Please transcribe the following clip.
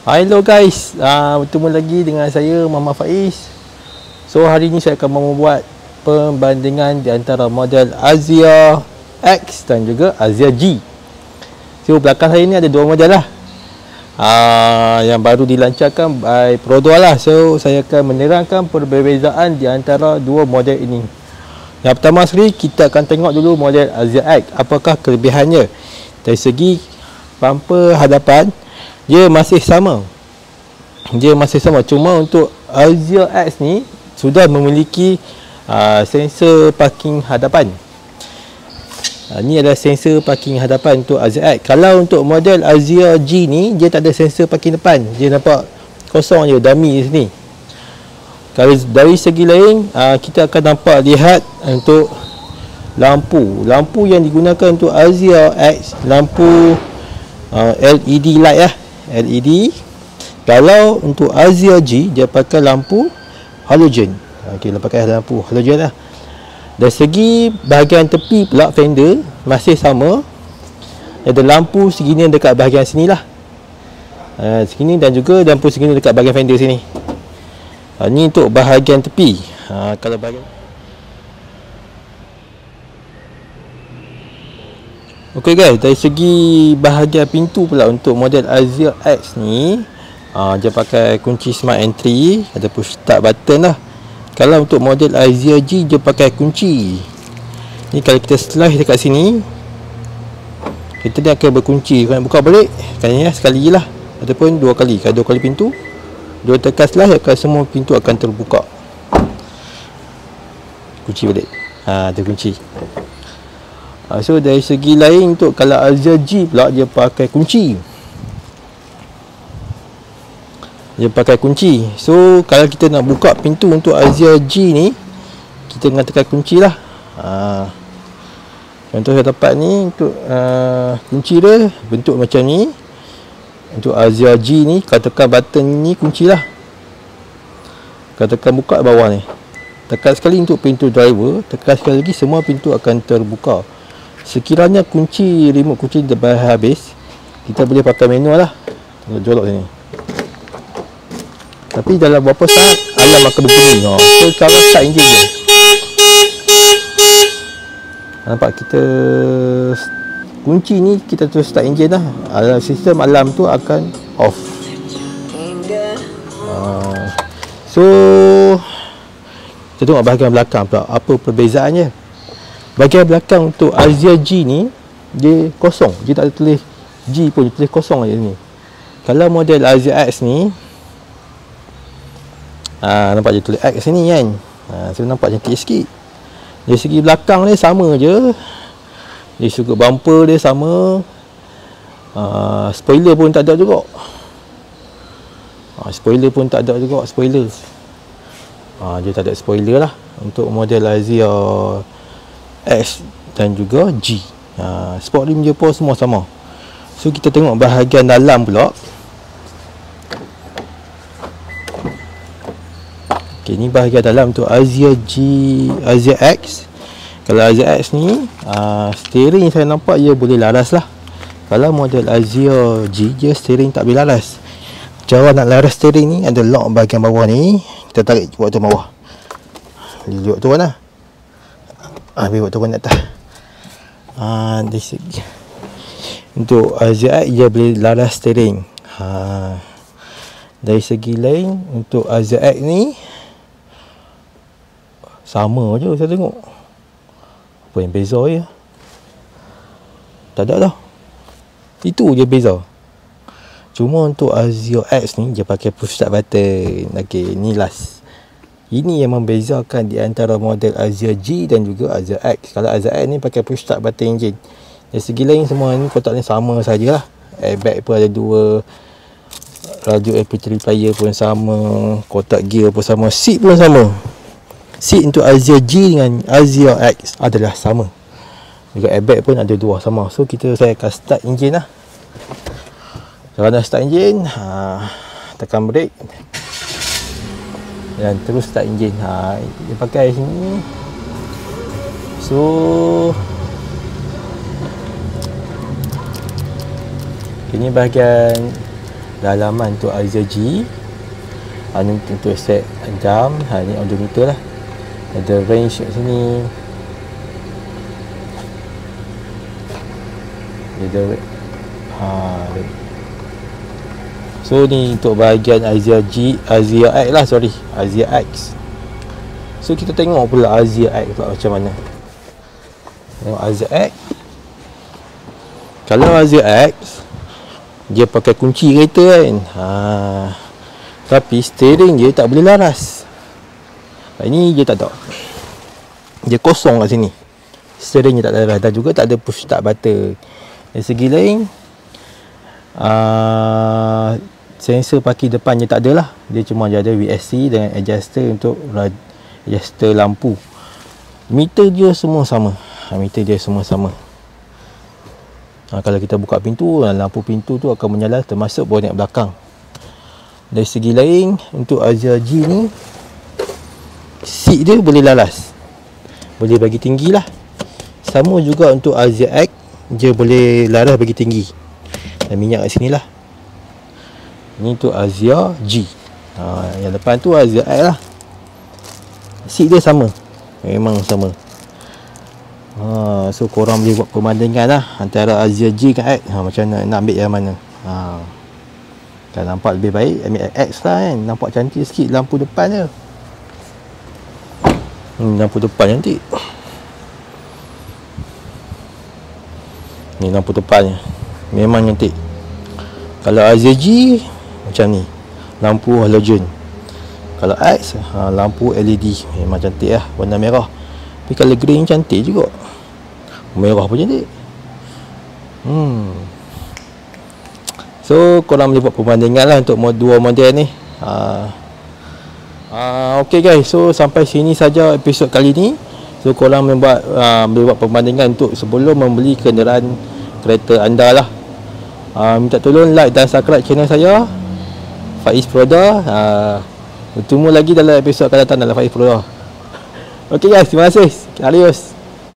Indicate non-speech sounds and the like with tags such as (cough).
Hello guys, uh, bertemu lagi dengan saya Mama Faiz. So hari ini saya akan membuat pembandingan di antara model Azia X dan juga Azia G. So belakang saya ni ada dua model lah. Uh, yang baru dilancarkan by Produa lah. So saya akan menerangkan perbezaan di antara dua model ini. Yang pertama sekali kita akan tengok dulu model Azia X. Apakah kelebihannya? Dari segi bumper hadapan dia masih sama. Dia masih sama. Cuma untuk Azia X ni sudah memiliki uh, sensor parking hadapan. Uh, ni adalah sensor parking hadapan untuk Azia X. Kalau untuk model Azia G ni dia tak ada sensor parking depan. Dia nampak kosong je dummy di sini. Kalau dari segi lain uh, kita akan nampak lihat untuk lampu. Lampu yang digunakan untuk Azia X lampu uh, LED light lah LED kalau untuk Azia G dia pakai lampu halogen. Ok dia pakai lampu halogen lah. Dari segi bahagian tepi pula fender masih sama. Ada lampu segini dekat bahagian sini lah. Uh, segini dan juga lampu segini dekat bahagian fender sini. Uh, ni untuk bahagian tepi. Uh, kalau bahagian Okey guys, dari segi bahagian pintu pula untuk model Azia X ni uh, Dia pakai kunci smart entry Ada push start button lah. Kalau untuk model Azia G dia pakai kunci. Ni kalau kita slice dekat sini Kita ni akan berkunci. Kalau nak buka balik Kan ya sekali lah. Ataupun dua kali. Kalau dua kali pintu Dua tekan slice akan semua pintu akan terbuka. Kunci balik. Ha, ada kunci Ha, so dari segi lain untuk kalau G pula dia pakai kunci. Dia pakai kunci. So kalau kita nak buka pintu untuk G ni kita kena tekan kunci lah. Ha. Contoh saya dapat ni untuk uh, kunci dia bentuk macam ni. Untuk G ni kalau tekan button ni kunci lah. Kalau tekan buka bawah ni. Tekan sekali untuk pintu driver, tekan sekali lagi semua pintu akan terbuka sekiranya kunci remote kunci dah habis kita boleh pakai manual lah. Tengok jolok sini. Tapi dalam berapa saat alarm akan berbunyi. Oh. so cara start enjin je nampak kita kunci ni kita terus start enjin lah. Alarm, sistem alarm tu akan off. Uh, so kita tengok bahagian belakang pula. Apa perbezaannya bahagian belakang untuk Azia G ni dia kosong. Dia tak ada tulis G pun dia tulis kosong aja ni. Kalau model Azia X ni ha, nampak dia tulis X ni kan? Ha, so nampak cantik sikit. Dari segi belakang ni sama je. Dari segi bumper dia sama. Ha, spoiler pun tak ada juga. Ha, spoiler pun tak ada juga spoiler ha, dia tak ada spoiler lah untuk model Azia X dan juga G. Ha, sport rim je pun semua sama. So kita tengok bahagian dalam pula. Ok ni bahagian dalam untuk Azia G Azia X. Kalau Azia X ni uh, steering saya nampak ia boleh laras lah. Kalau model Azia G dia steering tak boleh laras. Cara nak laras steering ni ada lock bahagian bawah ni. Kita tarik buat tu bawah Lihat tu kan lah ah, Ambil buat turun atas. Ah, Dari segi Untuk Azia Dia boleh laras steering. Ha. Dari segi lain Untuk Azia ni Sama je saya tengok. Apa yang beza ya Tak ada dah. Itu je beza. Cuma untuk Azio X ni Dia pakai push start button. Okay ni last ini yang membezakan di antara model Azia G dan juga Azia X. Kalau Azia X ni pakai push start button engine. Dari segi lain semua ni kotak ni sama sajalah. Airbag pun ada dua. Radio MP3 player pun sama. Kotak gear pun sama. Seat pun sama. Seat untuk Azia G dengan Azia X adalah sama. Juga airbag pun ada dua sama. So kita saya akan start engine lah. Kalau dah start engine, ha, tekan brake dan terus start enjin ha, dia pakai sini. So ini bahagian dalaman untuk Azia G. Ha, ni untuk set jam ha, ni odometer lah. Ada range kat sini. Ada ha, so ni untuk bahagian Azia G Azia X lah sorry. Azia X. So kita tengok pula Azia X pula macam mana. Tengok Azia X. Kalau Azia X dia pakai kunci kereta kan? Ha, tapi steering dia tak boleh laras. Ini dia tak tahu dia kosong kat sini. Steering dia tak laras. Dan juga tak ada push start button. Dari segi lain uh, sensor parking depannya tak ada lah dia cuma ada VSC dengan adjuster untuk adjuster lampu. Meter dia semua sama. Ha, meter dia semua sama. Ha, kalau kita buka pintu lampu pintu tu akan menyala termasuk bonet belakang. Dari segi lain untuk Azia G ni seat dia boleh lalas. Boleh bagi tinggi lah. Sama juga untuk Azia X dia boleh laras bagi tinggi. Dan minyak kat sini lah ni untuk Azia G. Ha, yang depan tu Azia X lah. Seat dia sama. Memang sama. Ha, so korang boleh buat perbandingan lah antara Azia G dengan X. Ha, macam mana nak ambil yang mana. Ha. kan nampak lebih baik ambil X lah kan. Nampak cantik sikit lampu depan dia. Hmm, lampu depan cantik. Ni lampu depannya memang cantik. Kalau Azia G macam ni. Lampu halogen kalau X ha, lampu LED memang cantik lah warna merah. Tapi kalau green cantik juga. Merah pun cantik. Hmm. So korang boleh buat perbandingan lah untuk dua model ni. Uh, uh, ok guys. So sampai sini saja episod kali ni. So korang boleh buat, uh, boleh buat perbandingan untuk sebelum membeli kenderaan kereta anda lah. Uh, minta tolong like dan subscribe channel saya Faiz Proda uh, bertemu lagi dalam episod akan datang dalam Faiz Proda (laughs) ok guys terima kasih. Adios